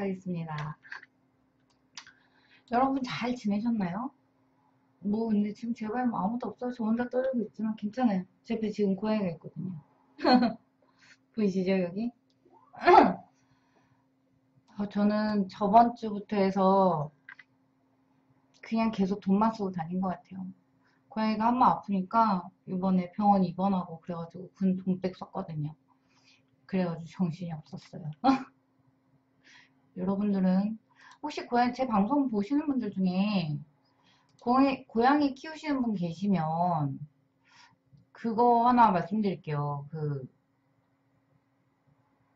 하겠습니다. 여러분 잘 지내셨나요? 뭐 근데 지금 제발 뭐 아무도 없어서 저 혼자 떨고 있지만 괜찮아요. 제 옆에 지금 고양이가 있거든요. 보이시죠 여기? 어, 저는 저번 주부터 해서 그냥 계속 돈만 쓰고 다닌 것 같아요. 고양이가 한 번 아프니까 이번에 병원 입원하고 그래가지고 군 돈백 썼거든요. 그래가지고 정신이 없었어요. 여러분들은 혹시 고양이 제 방송 보시는 분들 중에 고양이, 고양이 키우시는 분 계시면 그거 하나 말씀드릴게요. 그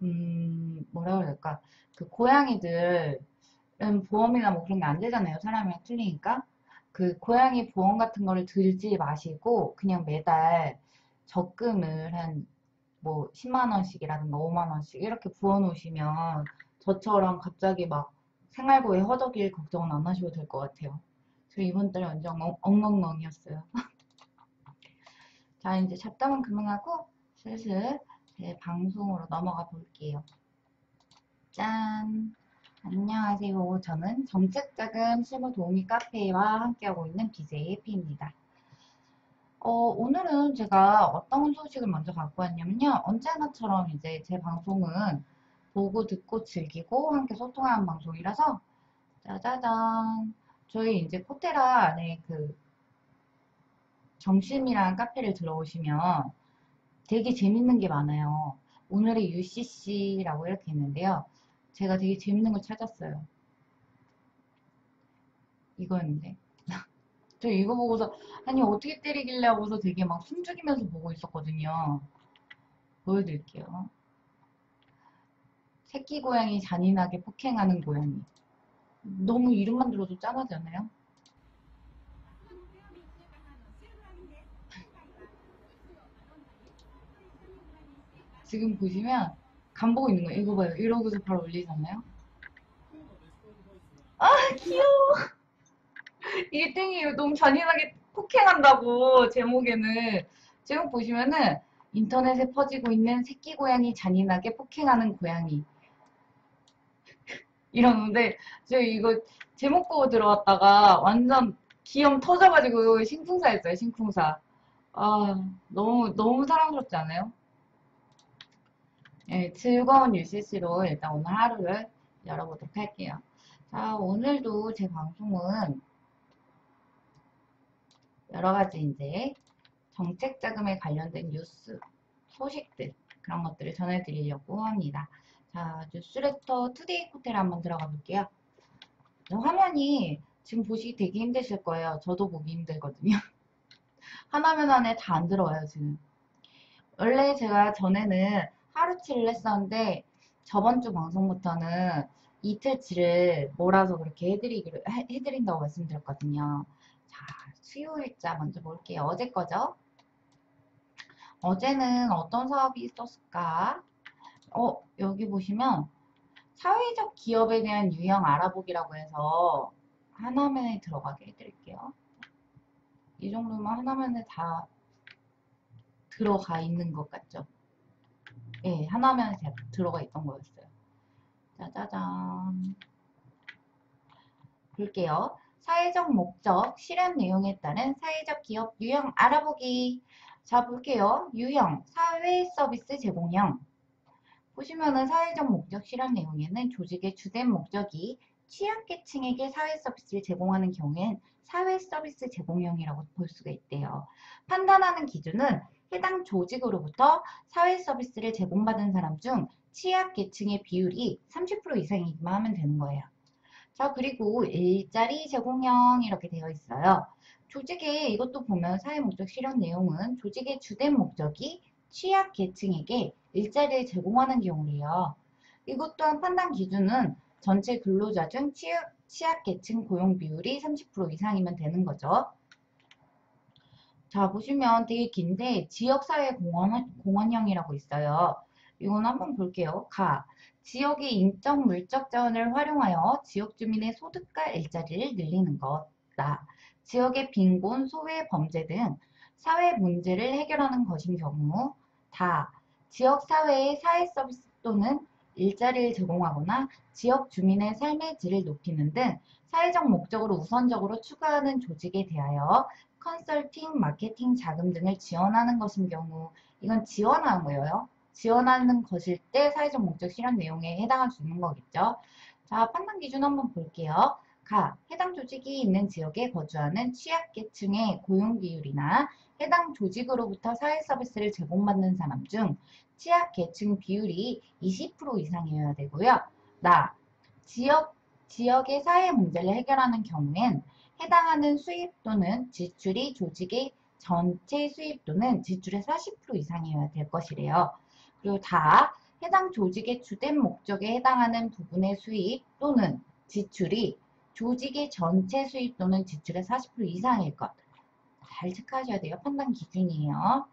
음, 뭐라 될까? 그 고양이들은 보험이나 뭐 그런 게 안 되잖아요. 사람이랑 틀리니까. 그 고양이 보험 같은 거를 들지 마시고 그냥 매달 적금을 한 뭐 10만 원씩이라든가 5만 원씩 이렇게 부어 놓으시면 저처럼 갑자기 막 생활고에 허덕일 걱정은 안 하셔도 될 것 같아요. 저 이번 달에 완전 엉- 엉엉엉이었어요. 자, 이제 잡담은 그만하고 슬슬 제 방송으로 넘어가 볼게요. 짠! 안녕하세요. 저는 정책자금 실무 도우미 카페와 함께하고 있는 BJ P입니다. 어, 오늘은 제가 어떤 소식을 먼저 갖고 왔냐면요. 언제나처럼 이제 제 방송은 보고 듣고 즐기고 함께 소통하는 방송이라서 짜자잔. 저희 이제 코테라 안에 그 정심이라는 카페를 들어오시면 되게 재밌는 게 많아요. 오늘의 UCC라고 이렇게 있는데요. 제가 되게 재밌는 걸 찾았어요. 이거였는데. 저 이거 보고서, 아니, 어떻게 때리길래 하고서 되게 막 숨죽이면서 보고 있었거든요. 보여드릴게요. 새끼 고양이 잔인하게 폭행하는 고양이. 너무 이름만 들어도 짠하지 않아요? 지금 보시면 간 보고 있는 거예요. 이거 봐요. 이러고서 바로 올리잖아요. 아 귀여워. 이게 땡이에요. 너무 잔인하게 폭행한다고 제목에는 제목 보시면은 인터넷에 퍼지고 있는 새끼 고양이 잔인하게 폭행하는 고양이 이러는데 저 이거 제목 보고 들어왔다가 완전 기염 터져가지고 심쿵사했어요. 심쿵사. 아 너무 너무 사랑스럽지 않아요? 네, 즐거운 UCC로 일단 오늘 하루를 열어보도록 할게요. 자, 오늘도 제 방송은 여러 가지 이제 정책 자금에 관련된 뉴스, 소식들, 그런 것들을 전해드리려고 합니다. 자, 뉴스레터 투데이 코테라 한번 들어가 볼게요. 화면이 지금 보시기 되게 힘드실 거예요. 저도 보기 힘들거든요. 한 화면 안에 다 안 들어와요, 지금. 원래 제가 전에는 하루치를 했었는데 저번 주 방송부터는 이틀치를 몰아서 그렇게 해드리기로 해, 해드린다고 말씀드렸거든요. 자, 수요일자 먼저 볼게요. 어제 거죠? 어제는 어떤 사업이 있었을까? 어, 여기 보시면 사회적 기업에 대한 유형 알아보기라고 해서 하나면에 들어가게 해드릴게요. 이 정도면 하나면에 다 들어가 있는 것 같죠? 예, 하나면에 다 들어가 있던 거였어요. 짜자잔. 볼게요. 사회적 목적, 실현 내용에 따른 사회적 기업 유형 알아보기. 자, 볼게요. 유형, 사회 서비스 제공형. 보시면은 사회적 목적 실현 내용에는 조직의 주된 목적이 취약계층에게 사회 서비스를 제공하는 경우엔 사회 서비스 제공형이라고 볼 수가 있대요. 판단하는 기준은 해당 조직으로부터 사회 서비스를 제공받은 사람 중 취약계층의 비율이 30% 이상이기만 하면 되는 거예요. 자, 그리고 일자리 제공형 이렇게 되어 있어요. 조직의 이것도 보면 사회 목적 실현 내용은 조직의 주된 목적이 취약 계층에게 일자리를 제공하는 경우래요. 이것 또한 판단 기준은 전체 근로자 중 취약, 취약 계층 고용 비율이 30% 이상이면 되는 거죠. 자, 보시면 되게 긴데 지역사회 공헌, 공헌형이라고 있어요. 이건 한번 볼게요. 가. 지역의 인적 물적 자원을 활용하여 지역 주민의 소득과 일자리를 늘리는 것. 나. 지역의 빈곤, 소외, 범죄 등 사회 문제를 해결하는 것인 경우 다. 지역 사회의 사회 서비스 또는 일자리를 제공하거나 지역 주민의 삶의 질을 높이는 등 사회적 목적으로 우선적으로 추구하는 조직에 대하여 컨설팅, 마케팅 자금 등을 지원하는 것인 경우 이건 지원하는 거예요. 지원하는 것일 때 사회적 목적 실현 내용에 해당할 수 있는 거겠죠. 자, 판단 기준 한번 볼게요. 가, 해당 조직이 있는 지역에 거주하는 취약계층의 고용 비율이나 해당 조직으로부터 사회 서비스를 제공받는 사람 중 취약 계층 비율이 20% 이상이어야 되고요. 나, 지역, 지역의 사회 문제를 해결하는 경우엔 해당하는 수입 또는 지출이 조직의 전체 수입 또는 지출의 40% 이상이어야 될 것이래요. 그리고 다 해당 조직의 주된 목적에 해당하는 부분의 수입 또는 지출이 조직의 전체 수입 또는 지출의 40% 이상일 것. 잘 체크하셔야 돼요. 판단 기준이에요.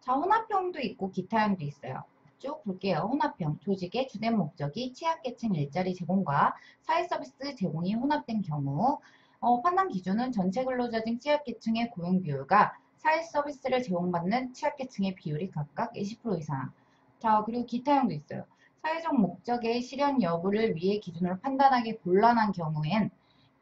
자, 혼합형도 있고 기타형도 있어요. 쭉 볼게요. 혼합형. 조직의 주된 목적이 취약계층 일자리 제공과 사회서비스 제공이 혼합된 경우 어, 판단 기준은 전체 근로자 중 취약계층의 고용 비율과 사회서비스를 제공받는 취약계층의 비율이 각각 20% 이상. 자, 그리고 기타형도 있어요. 사회적 목적의 실현 여부를 위해 기준으로 판단하기 곤란한 경우엔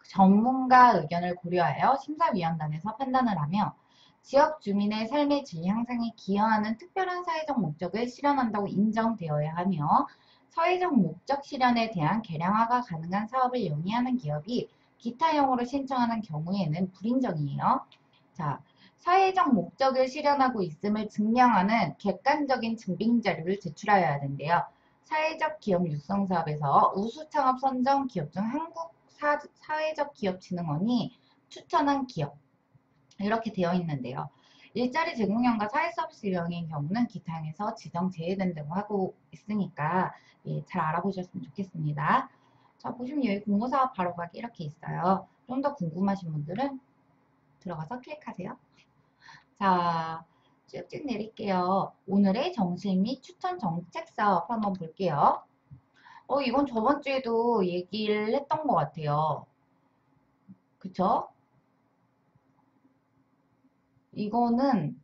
전문가 의견을 고려하여 심사위원단에서 판단을 하며 지역 주민의 삶의 질 향상에 기여하는 특별한 사회적 목적을 실현한다고 인정되어야 하며 사회적 목적 실현에 대한 개량화가 가능한 사업을 영위하는 기업이 기타형으로 신청하는 경우에는 불인정이에요. 자, 사회적 목적을 실현하고 있음을 증명하는 객관적인 증빙 자료를 제출하여야 하는데요. 사회적 기업 육성 사업에서 우수 창업 선정 기업 중 한국 사, 사회적 기업 진흥원이 추천한 기업 이렇게 되어 있는데요. 일자리 제공형과 사회 서비스 유형의 경우는 기타형에서 지정 제외된다고 하고 있으니까 예, 잘 알아보셨으면 좋겠습니다. 자 보시면 여기 공모사업 바로 가기 이렇게 있어요. 좀 더 궁금하신 분들은 들어가서 클릭하세요. 자 쭉쭉 내릴게요. 오늘의 정실 및 추천 정책 사업 한번 볼게요. 어 이건 저번 주에도 얘기를 했던 것 같아요. 그쵸? 이거는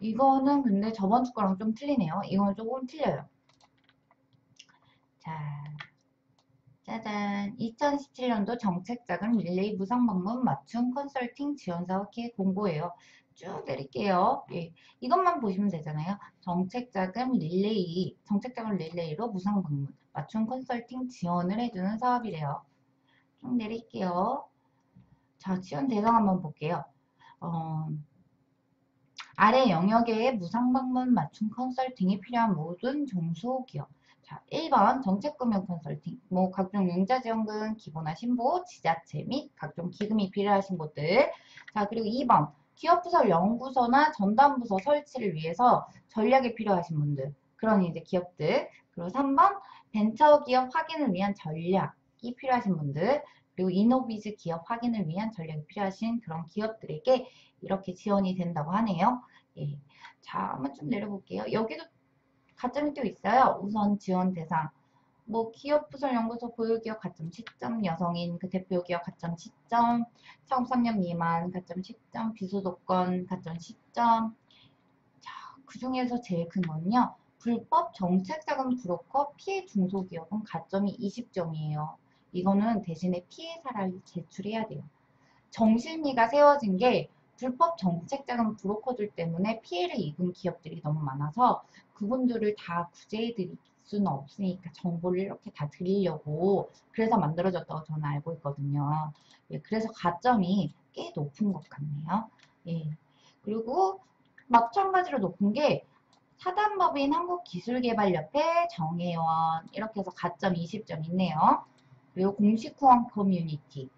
이거는 근데 저번 주 거랑 좀 틀리네요. 이건 조금 틀려요. 자, 짜잔. 2017년도 정책자금 릴레이 무상방문 맞춤 컨설팅 지원사업 기획 공고예요. 쭉 내릴게요. 예. 이것만 보시면 되잖아요. 정책자금 릴레이, 정책자금 릴레이로 무상 방문 맞춤 컨설팅 지원을 해주는 사업이래요. 쭉 내릴게요. 자, 지원 대상 한번 볼게요. 어, 아래 영역에 무상 방문 맞춤 컨설팅이 필요한 모든 중소기업. 자, 1번 정책금융 컨설팅, 뭐 각종 융자지원금, 기본화 신보, 지자체 및 각종 기금이 필요하신 분들. 자, 그리고 2번 기업부서 연구소나 전담부서 설치를 위해서 전략이 필요하신 분들. 그런 이제 기업들. 그리고 3번 벤처기업 확인을 위한 전략이 필요하신 분들. 그리고 이노비즈 기업 확인을 위한 전략이 필요하신 그런 기업들에게 이렇게 지원이 된다고 하네요. 예. 자, 한번 좀 내려볼게요. 여기도 가점이 또 있어요. 우선 지원 대상. 뭐 기업 부설 연구소 보유기업 가점 10점, 여성인 그 대표기업 가점 10점, 창업 3년 미만 가점 10점, 비소득권 가점 10점. 자, 그 중에서 제일 큰 건요. 불법 정책자금 브로커 피해 중소기업은 가점이 20점이에요. 이거는 대신에 피해 사례를 제출해야 돼요. 정실미가 세워진 게 불법 정책자금 브로커들 때문에 피해를 입은 기업들이 너무 많아서 그분들을 다 구제해 드릴 수는 없으니까 정보를 이렇게 다 드리려고 그래서 만들어졌다고 저는 알고 있거든요. 예, 그래서 가점이 꽤 높은 것 같네요. 예. 그리고 마찬가지로 높은 게 사단법인 한국기술개발협회 정혜원 이렇게 해서 가점 20점 있네요. 그리고 공식 후원 커뮤니티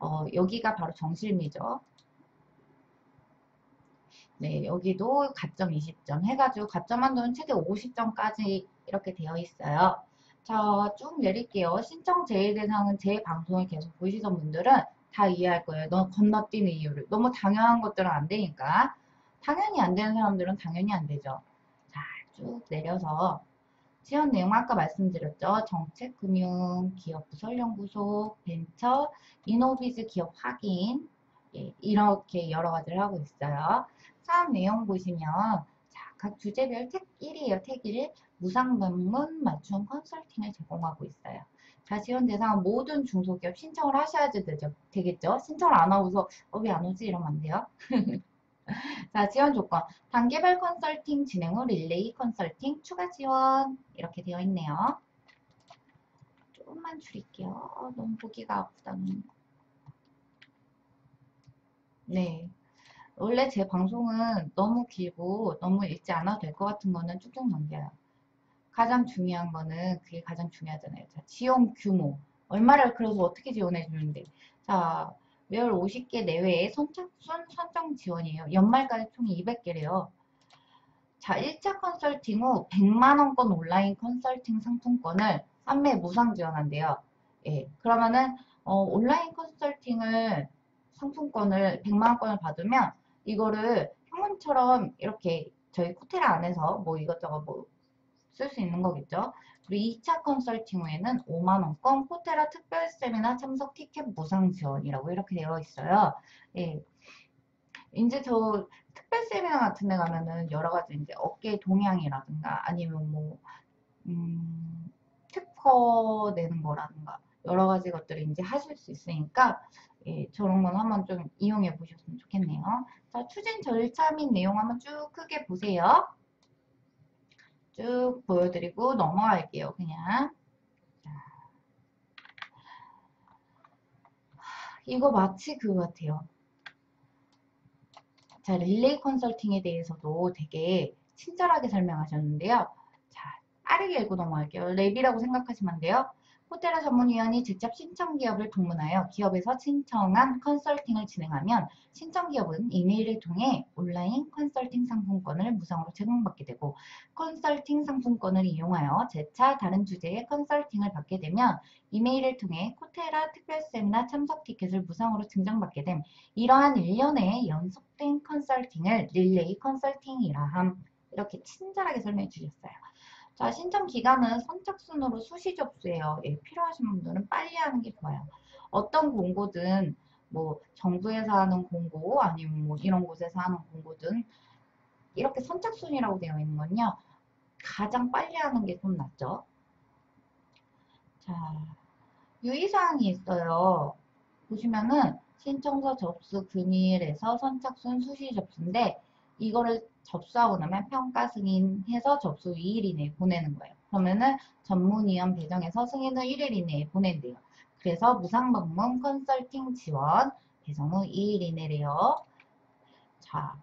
어, 여기가 바로 정실미죠. 네, 여기도 가점 20점 해가지고 가점 한도는 최대 50점까지 이렇게 되어 있어요. 자, 쭉 내릴게요. 신청 제외 대상은 제 방송을 계속 보시던 분들은 다 이해할 거예요. 너무 건너뛰는 이유를. 너무 당연한 것들은 안 되니까. 당연히 안 되는 사람들은 당연히 안 되죠. 자, 쭉 내려서 지원 내용 아까 말씀드렸죠. 정책 금융, 기업 부설연구소, 벤처, 이노비즈 기업 확인 예, 이렇게 여러 가지를 하고 있어요. 사업 내용 보시면 자, 각 주제별 택 1이에요. 택 1. 무상방문 맞춤 컨설팅을 제공하고 있어요. 자, 지원 대상은 모든 중소기업 신청을 하셔야지 되죠, 되겠죠? 신청을 안 하고서 어, 왜 안 오지? 이러면 안 돼요. 자, 지원 조건. 단계별 컨설팅 진행 후 릴레이 컨설팅 추가 지원 이렇게 되어 있네요. 조금만 줄일게요. 어, 너무 보기가 아프다. 눈. 네. 원래 제 방송은 너무 길고 너무 읽지 않아도 될 것 같은 거는 쭉쭉 넘겨요. 가장 중요한 거는 그게 가장 중요하잖아요. 자, 지원 규모. 얼마를 그래서 어떻게 지원해 주는데. 자, 매월 50개 내외의 선착순 선정 지원이에요. 연말까지 총 200개래요. 자, 1차 컨설팅 후 100만원권 온라인 컨설팅 상품권을 3매 무상 지원한대요. 예. 그러면은, 어, 온라인 컨설팅을 상품권을 100만원권을 받으면 이거를 현금처럼 이렇게 저희 코테라 안에서 뭐 이것저것 뭐 쓸 수 있는 거겠죠. 그리고 2차 컨설팅 후에는 5만원권 코테라 특별 세미나 참석 티켓 무상 지원이라고 이렇게 되어 있어요. 예. 이제 저 특별 세미나 같은 데 가면은 여러 가지 이제 어깨 동향이라든가 아니면 뭐, 음, 특허 내는 거라든가 여러 가지 것들을 이제 하실 수 있으니까 예, 저런 건 한번 좀 이용해 보셨으면 좋겠네요. 자, 추진 절차 및 내용 한번 쭉 크게 보세요. 쭉 보여드리고 넘어갈게요. 그냥. 자. 이거 마치 그거 같아요. 자, 릴레이 컨설팅에 대해서도 되게 친절하게 설명하셨는데요. 자, 빠르게 읽고 넘어갈게요. 랩이라고 생각하시면 안 돼요. 코테라 전문위원이 직접 신청 기업을 방문하여 기업에서 신청한 컨설팅을 진행하면 신청 기업은 이메일을 통해 온라인 컨설팅 상품권을 무상으로 제공받게 되고 컨설팅 상품권을 이용하여 재차 다른 주제의 컨설팅을 받게 되면 이메일을 통해 코테라 특별 세미나 참석 티켓을 무상으로 증정받게 됨. 이러한 1년의 연속된 컨설팅을 릴레이 컨설팅이라 함. 이렇게 친절하게 설명해 주셨어요. 자, 신청 기간은 선착순으로 수시 접수예요. 예, 필요하신 분들은 빨리 하는 게 좋아요. 어떤 공고든 뭐 정부에서 하는 공고 아니면 뭐 이런 곳에서 하는 공고든 이렇게 선착순이라고 되어 있는 건요. 가장 빨리 하는 게 좀 낫죠. 자, 유의사항이 있어요. 보시면은 신청서 접수 금일에서 선착순 수시 접수인데 이거를 접수하고 나면 평가 승인해서 접수 2일 이내에 보내는 거예요. 그러면은 전문위원 배정해서 승인을 1일 이내에 보낸대요. 그래서 무상방문 컨설팅 지원 배정 후 2일 이내래요. 자,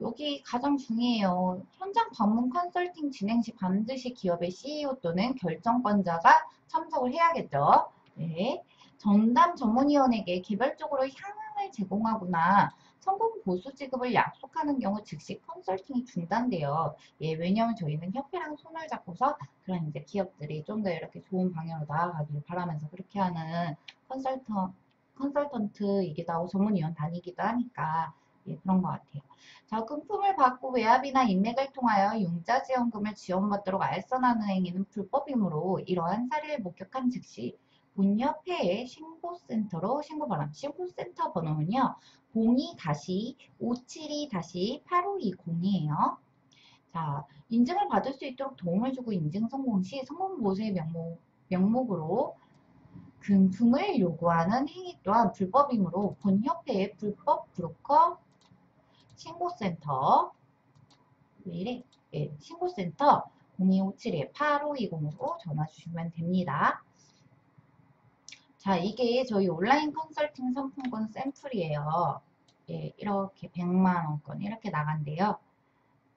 여기 가장 중요해요. 현장 방문 컨설팅 진행 시 반드시 기업의 CEO 또는 결정권자가 참석을 해야겠죠. 네. 전담 전문위원에게 개별적으로 향응을 제공하거나 성공 보수 지급을 약속하는 경우 즉시 컨설팅이 중단돼요. 예, 왜냐면 저희는 협회랑 손을 잡고서 그런 이제 기업들이 좀 더 이렇게 좋은 방향으로 나아가기를 바라면서 그렇게 하는 컨설턴, 컨설턴트이기도 하고 전문위원 단위이기도 하니까 예, 그런 것 같아요. 자, 금품을 받고 외압이나 인맥을 통하여 융자 지원금을 지원받도록 알선하는 행위는 불법이므로 이러한 사례를 목격한 즉시 본협회의 신고센터로 신고 바람. 신고센터 번호는요. 02-572-8520이에요. 자, 인증을 받을 수 있도록 도움을 주고 인증 성공 시 성공 보수의 명목, 명목으로 금품을 요구하는 행위 또한 불법이므로 본협회의 불법 브로커 신고센터 왜 이래? 예, 신고센터 0257-8520으로 전화 주시면 됩니다. 자, 이게 저희 온라인 컨설팅 상품권 샘플이에요. 예, 이렇게 100만원권 이렇게 나간대요.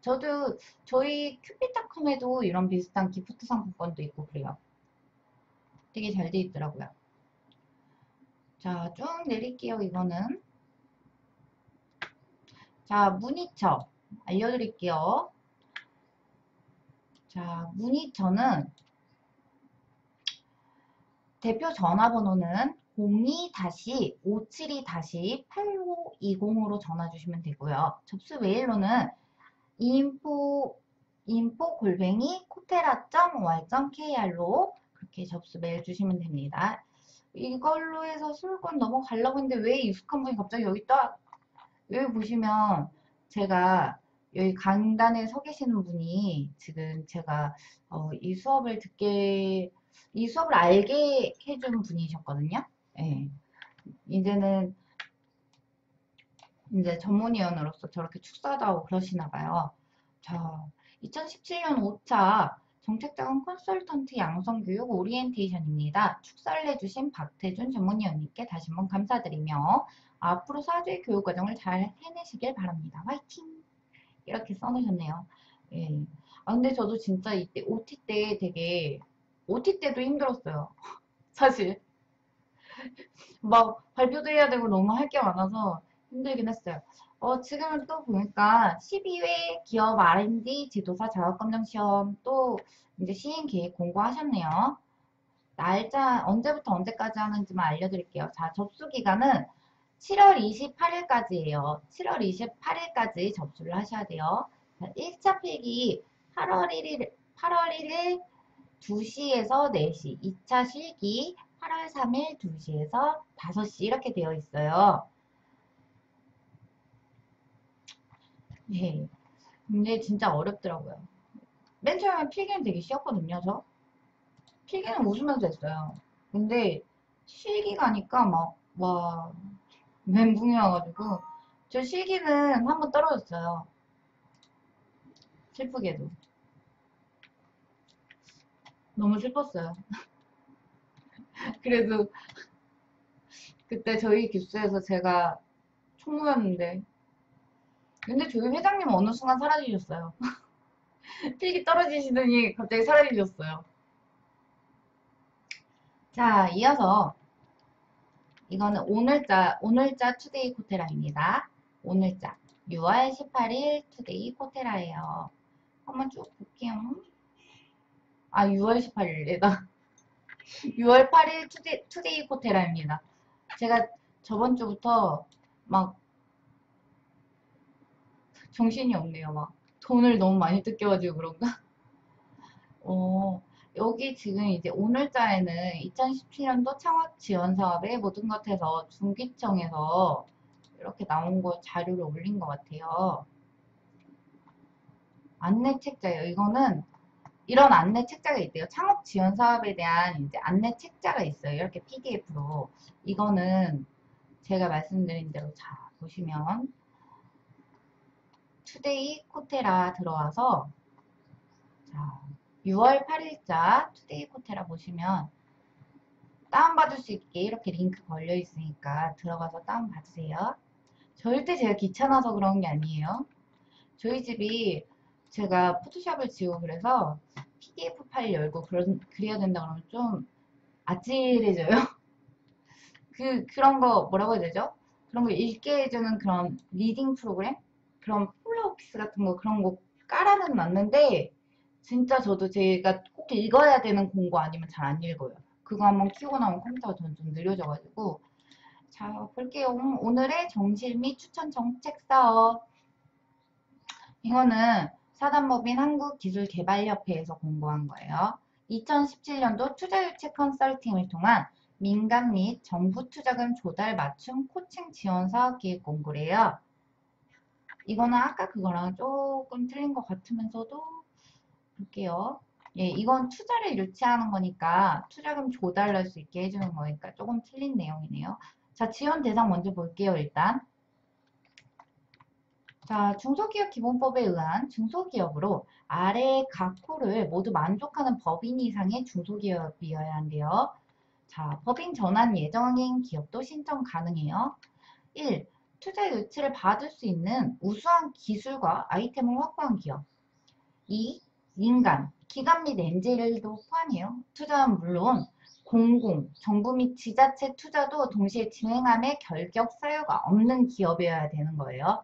저도 저희 큐피닷컴에도 이런 비슷한 기프트 상품권도 있고 그래요. 되게 잘 돼 있더라고요. 자, 쭉 내릴게요, 이거는. 자, 문의처 알려드릴게요. 자, 문의처는 대표 전화번호는 02-572-8520으로 전화 주시면 되고요. 접수 메일로는 info, info 골뱅이 코테라.y.kr로 그렇게 접수 메일 주시면 됩니다. 이걸로 해서 수록권 넘어가려고 했는데 왜 익숙한 분이 갑자기 여기 딱 여기 보시면 제가 여기 강단에 서 계시는 분이 지금 제가 어, 이 수업을 듣게 이 수업을 알게 해준 분이셨거든요. 예. 이제는 이제 전문위원으로서 저렇게 축사도 하고 그러시나 봐요. 자, 2017년 5차 정책자금 컨설턴트 양성교육 오리엔테이션입니다. 축사를 해주신 박태준 전문위원님께 다시 한번 감사드리며 앞으로 사주의 교육 과정을 잘 해내시길 바랍니다. 화이팅! 이렇게 써놓으셨네요. 예. 아, 근데 저도 진짜 이때 OT 때 되게 OT 때도 힘들었어요. 사실. 막 발표도 해야 되고 너무 할 게 많아서 힘들긴 했어요. 어, 지금은 또 보니까 12회 기업 R&D 지도사 자격검정 시험 또 이제 시행 계획 공고하셨네요. 날짜 언제부터 언제까지 하는지만 알려드릴게요. 자, 접수 기간은 7월 28일까지예요. 7월 28일까지 접수를 하셔야 돼요. 1차 필기 8월 1일, 8월 1일 2시에서 4시, 2차 실기 8월 3일 2시에서 5시 이렇게 되어 있어요. 네. 근데 진짜 어렵더라고요. 맨 처음에 필기는 되게 쉬웠거든요, 저. 필기는 웃으면서 했어요. 근데 실기 가니까 막, 와, 멘붕이 와가지고. 저 실기는 한 번 떨어졌어요. 슬프게도. 너무 슬펐어요. 그래도 그때 저희 기수에서 제가 총무였는데 근데 저희 회장님 어느 순간 사라지셨어요. 필기 떨어지시더니 갑자기 사라지셨어요. 자, 이어서 이거는 오늘자 오늘자 Today 코테라입니다. 오늘자 6월 18일 Today 코테라예요. 한번 쭉 볼게요. 아, 6월 18일이다. 6월 8일 Today, Today 코테라입니다. 제가 저번 주부터 막 정신이 없네요. 막 돈을 너무 많이 뜯겨가지고 그런가? 어, 여기 지금 이제 오늘자에는 2017년도 창업 지원 사업의 모든 것에서 중기청에서 이렇게 나온 거 자료를 올린 것 같아요. 안내 책자예요. 이거는 이런 안내 책자가 있대요. 창업 지원 사업에 대한 이제 안내 책자가 있어요. 이렇게 PDF로. 이거는 제가 말씀드린 대로 자 보시면 Today 코테라 들어와서 자 6월 8일자 Today 코테라 보시면 다운받을 수 있게 이렇게 링크 걸려 있으니까 들어가서 다운받으세요. 절대 제가 귀찮아서 그런 게 아니에요. 저희 집이 제가 포토샵을 지우고 그래서 PDF 파일 열고 그런, 그래야 된다 그러면 좀 아찔해져요. 그, 그런 거 뭐라고 해야 되죠? 그런 거 읽게 해주는 그런 reading 프로그램? 그런 Polaris Office 같은 거 그런 거 깔아는 놨는데 진짜 저도 제가 꼭 읽어야 되는 공고 아니면 잘 안 읽어요. 그거 한번 키고 나면 컴퓨터가 좀, 좀 느려져가지고 자 볼게요. 오늘의 정실 및 추천 정책 사업 이거는 사단법인 한국기술개발협회에서 공고한 거예요. 2017년도 투자유치 컨설팅을 통한 민간 및 정부 투자금 조달 맞춤 코칭 지원 사업 기획 공고래요. 이거는 아까 그거랑 조금 틀린 것 같으면서도 볼게요. 예, 이건 투자를 유치하는 거니까 투자금 조달할 수 있게 해주는 거니까 조금 틀린 내용이네요. 자, 지원 대상 먼저 볼게요, 일단. 자, 중소기업 기본법에 의한 중소기업으로 아래 각 호를 모두 만족하는 법인 이상의 중소기업이어야 한대요. 자, 법인 전환 예정인 기업도 신청 가능해요. 1. 투자 유치를 받을 수 있는 우수한 기술과 아이템을 확보한 기업. 2. 민간, 기관 및 엔젤도 포함해요. 투자는 물론 공공, 정부 및 지자체 투자도 동시에 진행함에 결격 사유가 없는 기업이어야 되는 거예요.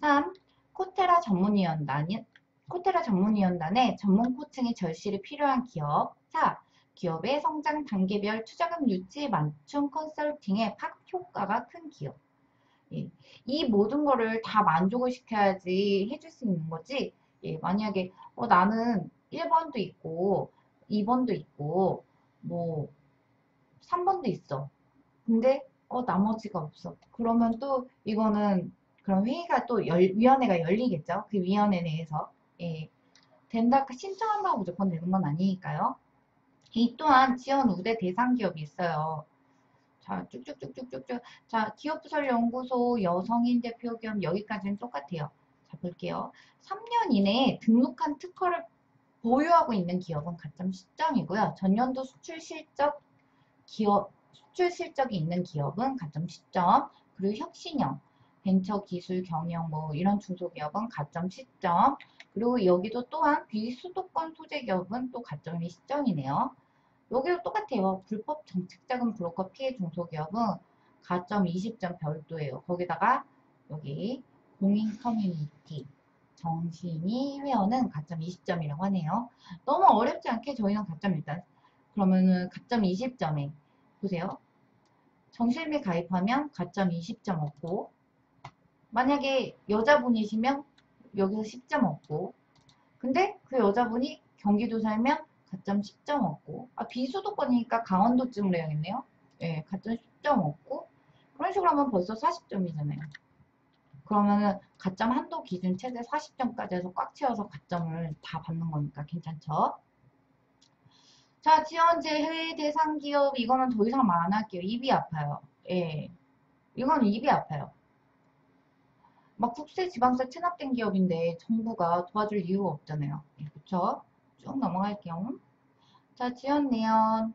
3. 코테라 전문위원단이 코테라 전문위원단의 전문 코칭이 절실히 필요한 기업. 4. 기업의 성장 단계별 투자금 유치 맞춤 컨설팅의 파급 효과가 큰 기업. 예. 이 모든 거를 다 만족을 시켜야지 해줄 수 있는 거지. 예. 만약에 어, 나는 1번도 있고 2번도 있고 뭐 3번도 있어. 근데 어 나머지가 없어. 그러면 또 이거는 그럼 회의가 또 열, 위원회가 열리겠죠. 그 위원회 내에서 예, 된다 신청한다고 무조건 되는 건 아니니까요. 이 또한 지원 우대 대상 기업이 있어요. 자, 쭉쭉쭉쭉쭉쭉. 자, 기업부설연구소 여성인 대표 기업 여기까지는 똑같아요. 자, 볼게요. 3년 이내에 등록한 특허를 보유하고 있는 기업은 가점 10점이고요. 전년도 수출 실적 기업 수출 실적이 있는 기업은 가점 10점. 그리고 혁신형 벤처 기술 경영 뭐 이런 중소기업은 가점 10점. 그리고 여기도 또한 비수도권 소재 기업은 또 가점이 10점이네요. 여기도 똑같아요. 불법 정책자금 브로커 피해 중소기업은 가점 20점 별도예요. 거기다가 여기 공인 커뮤니티 정신이 회원은 가점 20점이라고 하네요. 너무 어렵지 않게 저희는 가점 일단 그러면은 가점 20점에 보세요. 정실미 가입하면 가점 20점 얻고 만약에 여자분이시면 여기서 10점 얻고 근데 그 여자분이 경기도 살면 가점 10점 얻고 아 비수도권이니까 강원도쯤으로 해야겠네요. 예, 가점 10점 얻고 그런 식으로 하면 벌써 40점이잖아요. 그러면은 가점 한도 기준 최대 40점까지 해서 꽉 채워서 가점을 다 받는 거니까 괜찮죠? 자, 지원 제외 대상 기업 이거는 더 이상 말 안 할게요. 입이 아파요. 예. 이거는 입이 아파요. 막 국세 지방세 체납된 기업인데 정부가 도와줄 이유가 없잖아요. 예, 그쵸? 쭉 넘어갈게요. 자, 지원 내용,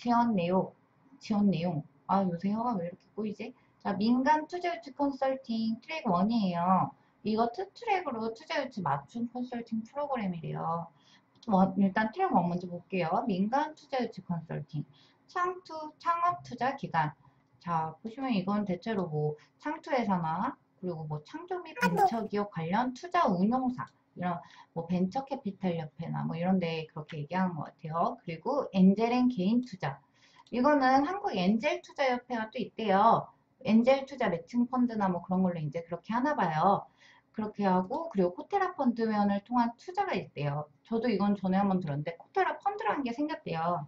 지원 내용, 지원 내용. 아, 요새 혀가 왜 이렇게 꼬이지? 자, 민간 투자유치 컨설팅 트랙 1이에요. 이거 two track으로 투자유치 맞춤 컨설팅 프로그램이래요. one, 일단 트랙 1 먼저 볼게요. 민간 투자유치 컨설팅. 창투, 창업 투자 기관. 자, 보시면 이건 대체로 뭐 창투회사나 그리고 뭐 창조 및 벤처기업 관련 투자 운용사 이런 뭐 벤처 캐피탈 협회나 뭐 이런 데 그렇게 얘기하는 것 같아요. 그리고 엔젤 and 개인 투자. 이거는 한국 엔젤 투자 협회가 또 있대요. 엔젤 투자 매칭 펀드나 뭐 그런 걸로 이제 그렇게 하나 봐요. 그렇게 하고 그리고 코테라 펀드면을 통한 투자가 있대요. 저도 이건 전에 한번 들었는데 코테라 펀드라는 게 생겼대요.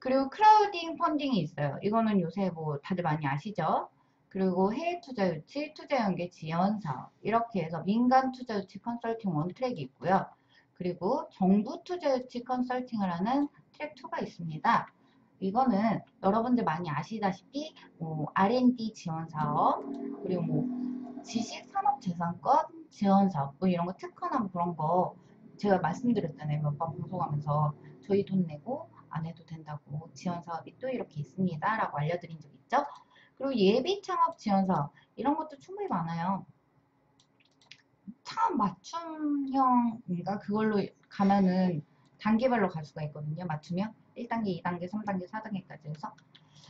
그리고 crowding funding이 있어요. 이거는 요새 뭐 다들 많이 아시죠? 그리고 해외 투자 유치, 투자 연계 지원 사업 이렇게 해서 민간 투자 유치 컨설팅 one track이 있고요. 그리고 정부 투자 유치 컨설팅을 하는 트랙 2가 있습니다. 이거는 여러분들 많이 아시다시피 뭐 R&D 지원 사업 그리고 뭐 지식 산업 재산권 지원 사업 뭐 이런 거 특허나 뭐 그런 거 제가 말씀드렸잖아요 몇 번 방송하면서 저희 돈 내고 안 해도 된다고 지원 사업이 또 이렇게 있습니다 라고 알려드린 적 있죠 그리고 예비 창업 지원 사업 이런 것도 충분히 많아요. 창업 맞춤형인가? 그걸로 가면은 단계별로 갈 수가 있거든요. 맞추면 1단계, 2단계, 3단계, 4단계까지 해서.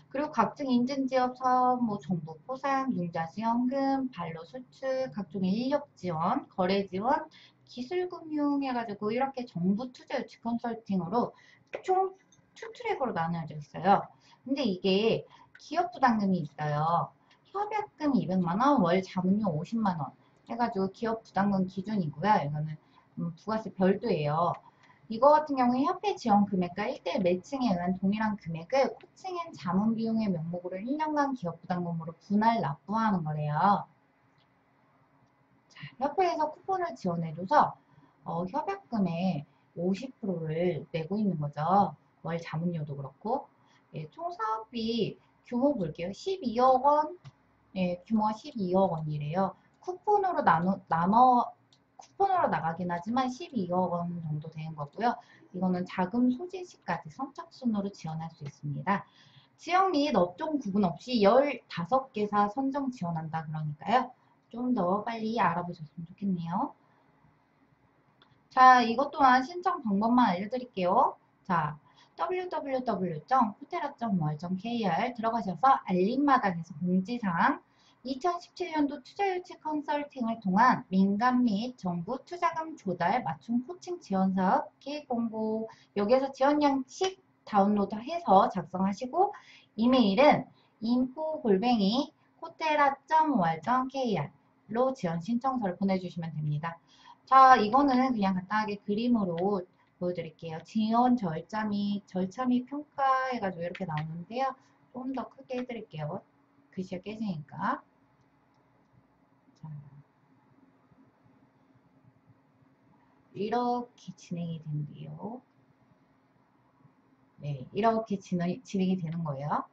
그리고 각종 인증지원 사업, 뭐 정부 포상, 융자지원금, 판로 수출, 각종의 인력 지원, 거래 지원, 기술금융 해가지고 이렇게 정부 투자 유치 컨설팅으로 총 two track으로 나누어져 있어요. 근데 이게 기업 부담금이 있어요. 협약금 200만원, 월 자문료 50만원 해가지고 기업 부담금 기준이고요. 이거는 음, 부가세 별도예요. 이거 같은 경우에 협회 지원 금액과 1대1 매칭에 의한 동일한 금액을 코칭 and 자문 비용의 명목으로 1년간 기업 부담금으로 분할 납부하는 거래요. 자, 협회에서 쿠폰을 지원해줘서 어, 협약금의 50%를 내고 있는 거죠. 월 자문료도 그렇고 예, 총 사업비 규모 볼게요. 12억 원, 예, 규모가 12억 원이래요. 쿠폰으로 나눠, 나눠 쿠폰으로 나가긴 하지만 12억 원 정도 되는 거고요. 이거는 자금 소진 시까지 선착순으로 지원할 수 있습니다. 지역 및 업종 구분 없이 15개사 선정 지원한다 그러니까요. 좀 더 빨리 알아보셨으면 좋겠네요. 자, 이것 또한 신청 방법만 알려드릴게요. 자, www.호텔라.월.kr 들어가셔서 알림마당에서 공지사항 2017년도 투자유치 컨설팅을 통한 민간 및 정부 투자금 조달 맞춤 코칭 지원 사업 계획 공고 여기에서 지원 양식 다운로드해서 작성하시고 이메일은 info 골뱅이 호텔라.월.kr로 지원 신청서를 보내주시면 됩니다. 자 이거는 그냥 간단하게 그림으로 보여드릴게요. 지원 절차 및 절차 및 평가해가지고 이렇게 나오는데요. 좀더 크게 해드릴게요. 글씨가 깨지니까. 자. 이렇게 진행이 된대요. 네, 이렇게 진행이 되는 거예요.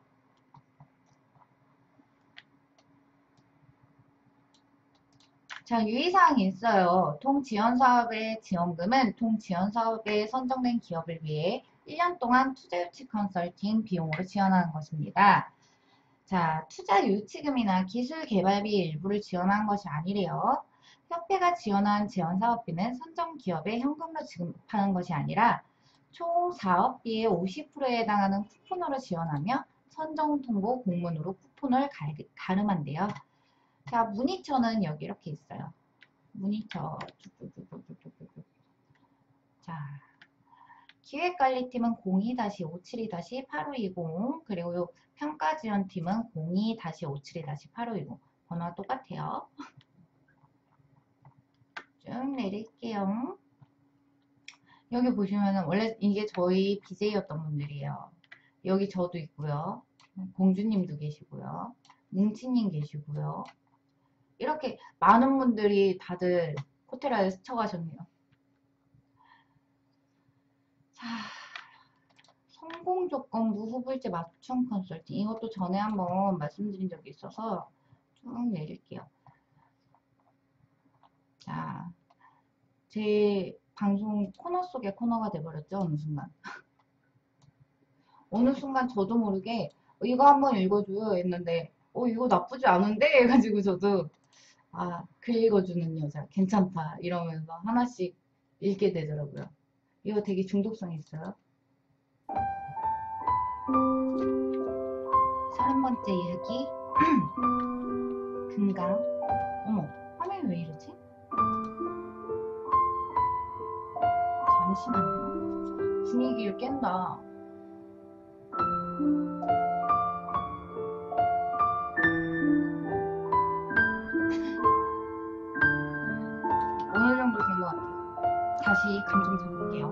자, 유의사항이 있어요. 통지원사업의 지원금은 통지원사업에 선정된 기업을 위해 1년 동안 투자유치 컨설팅 비용으로 지원하는 것입니다. 자, 투자 유치금이나 기술 개발비 일부를 지원한 것이 아니래요. 협회가 지원한 지원사업비는 선정 기업에 현금으로 지급하는 것이 아니라 총 사업비의 50%에 해당하는 쿠폰으로 지원하며 선정 통보 공문으로 쿠폰을 가름한대요. 자, 문의처는 여기 이렇게 있어요. 문의처. 자, 기획관리팀은 02-572-8520 그리고 평가지원팀은 02-572-8520 번호가 똑같아요. 쭉 내릴게요. 여기 보시면은 원래 이게 저희 BJ였던 분들이에요. 여기 저도 있고요. 공주님도 계시고요. 뭉치님 계시고요. 이렇게 많은 분들이 다들 호텔에 스쳐가셨네요. 자, 성공 조건부 후불제 맞춤 컨설팅. 이것도 전에 한번 말씀드린 적이 있어서 쭉 내릴게요. 자, 제 방송 코너 속의 코너가 돼버렸죠, 어느 순간. 어느 순간 저도 모르게 어, 이거 한번 읽어줘요 했는데 어 이거 나쁘지 않은데 해가지고 저도 아 글 읽어주는 여자 괜찮다 이러면서 하나씩 읽게 되더라고요. 이거 되게 중독성 있어요. 서른 번째 이야기 금강 어머 화면이 왜 이러지? 잠시만요. 분위기를 깬다. 다시 감정 잡을게요.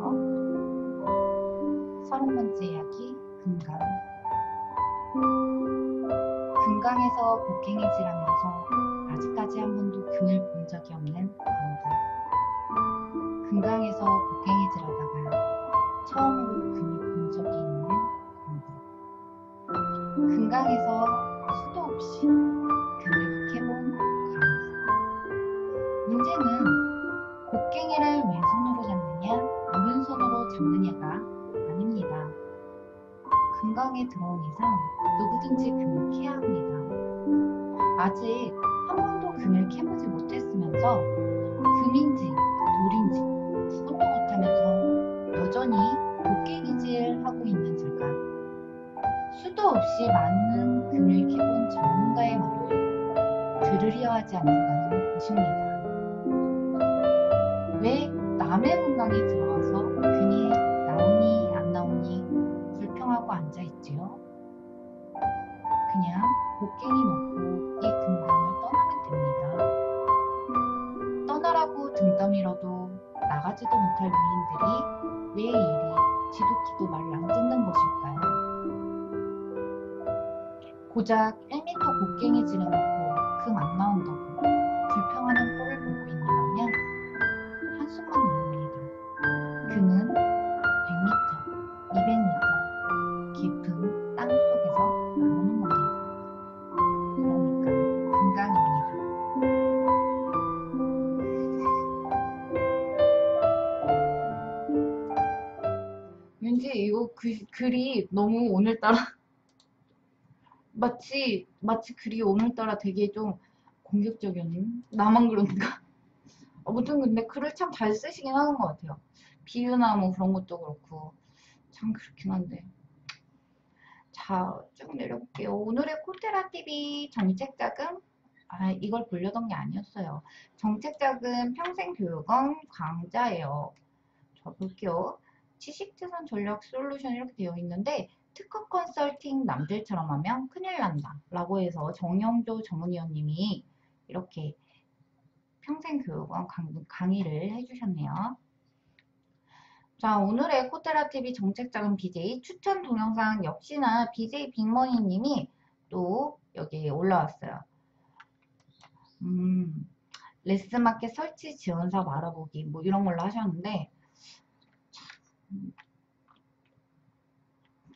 서른 번째 이야기, 금강. 금강에서 곡괭이질하면서 아직까지 한 번도 금을 본 적이 없는 광부. 금강에서 곡괭이질하다가 처음으로 금을 본 적이 있는 광부. 금강에서 수도 없이 금을 캐본 광부. 문제는 금강에 들어온 이상 누구든지 금을 캐야 합니다. 아직 한 번도 금을 캐보지 못했으면서 금인지 돌인지 구분도 못하면서 여전히 곡괭이질 하고 있는 제가 수도 없이 많은 금을 캐본 전문가의 말을 들으려 하지 않는다는 것입니다. 왜 남의 문강에 들어와서 금이 나오니 안 나오니 불평하고 앉아있 지요? 그냥 곡괭이 놓고 이 금강을 떠나면 됩니다. 떠나라고 등 떠밀어도 나가지도 못할 위인들이 왜 이리 지독히도 안 듣는 것일까요? 고작 1m 곡괭이질을 놓고 금 안 나온다고 오늘따라 마치 마치 글이 오늘따라 되게 좀 공격적이었니? 나만 그런가? 아무튼 근데 글을 참 잘 쓰시긴 하는 것 같아요. 비유나 뭐 그런 것도 그렇고 참 그렇긴 한데 자 쭉 내려볼게요. 오늘의 코테라 TV 정책자금 아 이걸 보려던 게 아니었어요. 정책자금 평생교육원 강좌예요. 자 볼게요. 지식재산 전략 솔루션 이렇게 되어 있는데 특허 컨설팅 남들처럼 하면 큰일 난다 라고 해서 정영조 전문위원님이 이렇게 평생교육원 강의를 해주셨네요. 자 오늘의 코테라TV 정책자금 BJ 추천 동영상 역시나 BJ 빅머니님이 또 여기 올라왔어요. 음, 레스마켓 설치 지원 사업 알아보기 뭐 이런 걸로 하셨는데 참,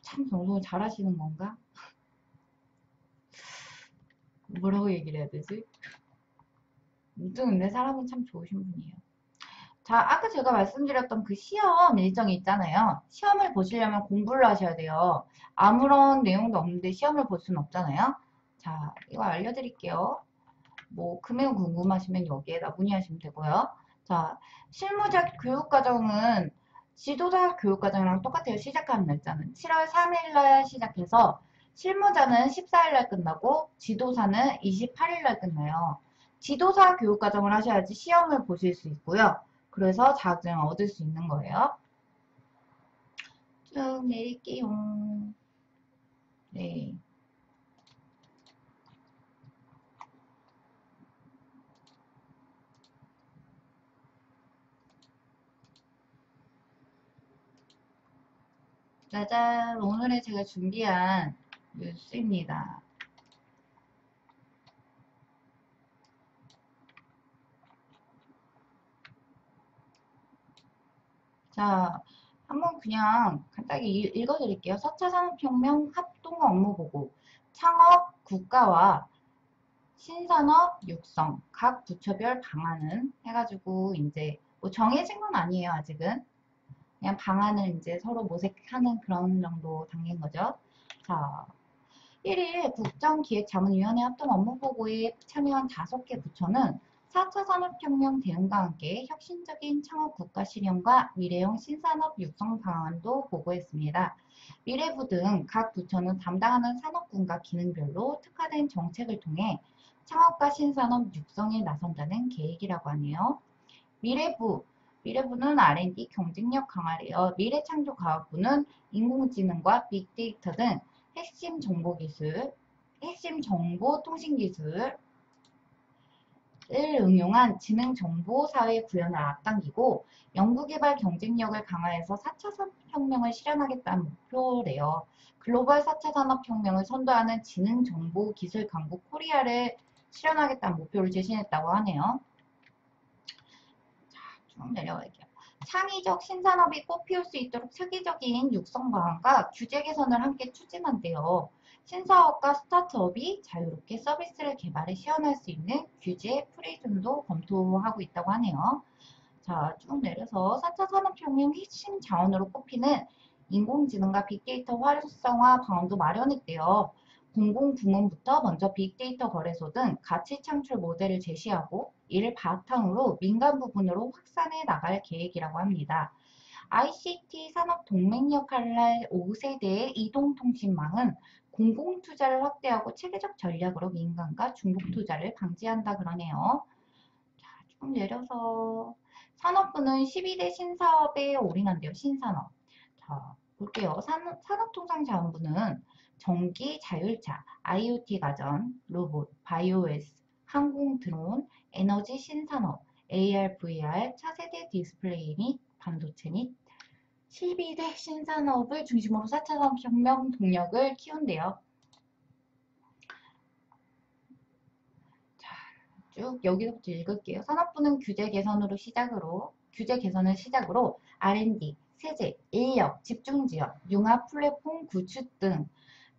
참 방송을 잘 하시는 건가? 뭐라고 얘기를 해야 되지? 아무튼 근데 사람은 참 좋으신 분이에요. 자, 아까 제가 말씀드렸던 그 시험 일정이 있잖아요. 시험을 보시려면 공부를 하셔야 돼요. 아무런 내용도 없는데 시험을 볼 수는 없잖아요. 자, 이거 알려드릴게요. 뭐, 금액 궁금하시면 여기에다 문의하시면 되고요. 자, 실무자 교육과정은 지도자 교육과정이랑 똑같아요. 시작하는 날짜는. 7월 3일날 시작해서 실무자는 14일날 끝나고 지도사는 28일날 끝나요. 지도사 교육과정을 하셔야지 시험을 보실 수 있고요. 그래서 자격증을 얻을 수 있는 거예요. 쭉 내릴게요. 네. 짜잔, 오늘의 제가 준비한 뉴스입니다. 자, 한번 그냥 간단히 읽- 읽어드릴게요. 4차 산업혁명 합동 업무 보고 창업 국가와 신산업 육성 각 부처별 방안은 해가지고 이제 뭐 정해진 건 아니에요 아직은 그냥 방안을 이제 서로 모색하는 그런 정도 단계인 거죠. 자, 1일 국정기획자문위원회 합동 업무보고에 참여한 5개 부처는 4차 산업혁명 대응과 함께 혁신적인 창업 국가 실현과 미래형 신산업 육성 방안도 보고했습니다. 미래부 등 각 부처는 담당하는 산업군과 기능별로 특화된 정책을 통해 창업과 신산업 육성에 나선다는 계획이라고 하네요. 미래부, 미래부는 R&D 경쟁력 강화래요. 미래창조과학부는 인공지능과 빅데이터 등 핵심 정보기술, 핵심 정보통신기술, 을 응용한 지능정보사회 구현을 앞당기고 연구개발 경쟁력을 강화해서 4차 산업혁명을 실현하겠다는 목표래요. 글로벌 4차 산업혁명을 선도하는 지능정보기술 강국 코리아를 실현하겠다는 목표를 제시했다고 하네요. 자, 쭉 내려갈게요. 창의적 신산업이 꽃피울 수 있도록 세계적인 육성 방안과 규제 개선을 함께 추진한대요. 신사업과 스타트업이 자유롭게 서비스를 개발해 시연할 수 있는 규제 프리존도 검토하고 있다고 하네요. 자, 쭉 내려서 4차 산업혁명 핵심 자원으로 꼽히는 인공지능과 빅데이터 활성화 방안도 마련했대요. 공공부문부터 먼저 빅데이터 거래소 등 가치 창출 모델을 제시하고 이를 바탕으로 민간 부분으로 확산해 나갈 계획이라고 합니다. ICT 산업 동맥 역할을 할 5세대의 이동통신망은 공공투자를 확대하고 체계적 전략으로 민간과 중복 투자를 방지한다 그러네요. 자, 쭉 내려서 산업부는 12대 신사업에 올인한대요. 신산업. 자, 볼게요. 산업, 산업통상자원부는 전기, 자율차, IoT 가전, 로봇, 바이오헬스, 항공 드론, 에너지 신산업, AR, VR, 차세대 디스플레이 및 반도체 및 12대 신산업을 중심으로 4차 산업혁명 동력을 키운대요. 자, 쭉 여기서부터 읽을게요. 산업부는 규제 개선으로 시작으로 규제 개선을 시작으로 R&D, 세제, 인력, 집중지역, 융합 플랫폼 구축 등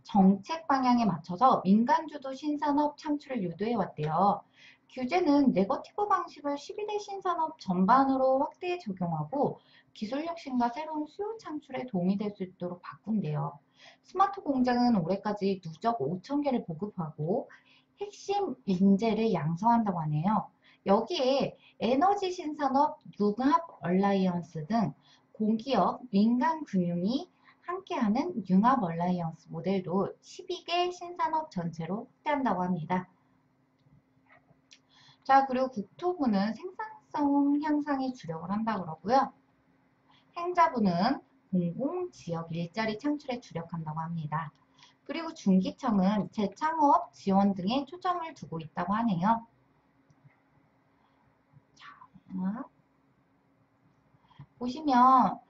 정책 방향에 맞춰서 민간주도 신산업 창출을 유도해 왔대요. 규제는 네거티브 방식을 12대 신산업 전반으로 확대 적용하고 기술 혁신과 새로운 수요 창출에 도움이 될 수 있도록 바꾼대요. 스마트 공장은 올해까지 누적 5천 개를 보급하고 핵심 인재를 양성한다고 하네요. 여기에 에너지 신산업, 융합 alliance 등 공기업, 민간 금융이 함께하는 융합 alliance 모델도 12개 신산업 전체로 확대한다고 합니다. 자, 그리고 국토부는 생산성 향상에 주력을 한다 그러고요. 행자부는 공공지역 일자리 창출에 주력한다고 합니다. 그리고 중기청은 재창업 지원 등에 초점을 두고 있다고 하네요. 자, 보시면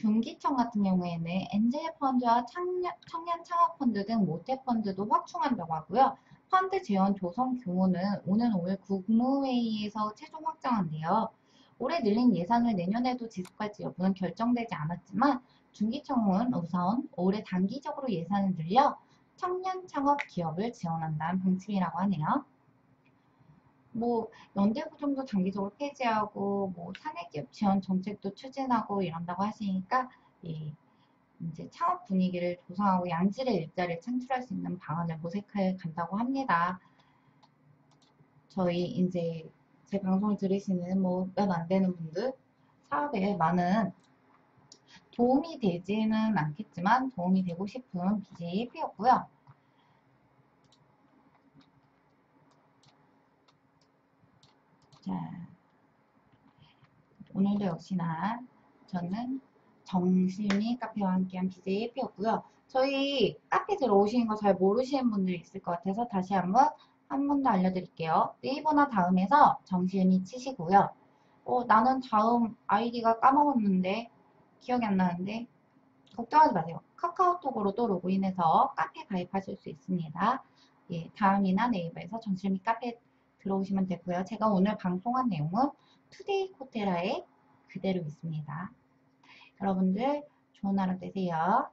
중기청 같은 경우에는 엔젤 펀드와 청년, 청년 창업 펀드 등 모태 펀드도 확충한다고 하고요. 펀드 재원 조성 규모는 오는 5일 국무회의에서 최종 확정한대요. 올해 늘린 예산을 내년에도 지속할지 여부는 결정되지 않았지만 중기청은 우선 올해 단기적으로 예산을 늘려 청년 창업 기업을 지원한다는 방침이라고 하네요. 뭐 연대 구정도 단기적으로 폐지하고 뭐 사내기업 지원 정책도 추진하고 이런다고 하시니까 예, 이제 창업 분위기를 조성하고 양질의 일자리를 창출할 수 있는 방안을 모색해 간다고 합니다. 저희 이제 제 방송을 들으시는 뭐 몇 안 되는 분들 사업에 많은 도움이 되지는 않겠지만 도움이 되고 싶은 BJ 1P였고요. 자, 오늘도 역시나 저는 정심이 카페와 함께한 BJ 1P였고요. 저희 카페 들어오시는 거 잘 모르시는 분들 있을 것 같아서 다시 한번 한 번 더 알려드릴게요. 네이버나 다음에서 정시윤이 치시고요. 어, 나는 다음 아이디가 까먹었는데 기억이 안 나는데 걱정하지 마세요. 카카오톡으로도 로그인해서 카페 가입하실 수 있습니다. 예, 다음이나 네이버에서 정실미 카페 들어오시면 되고요. 제가 오늘 방송한 내용은 투데이 코테라에 그대로 있습니다. 여러분들 좋은 하루 되세요.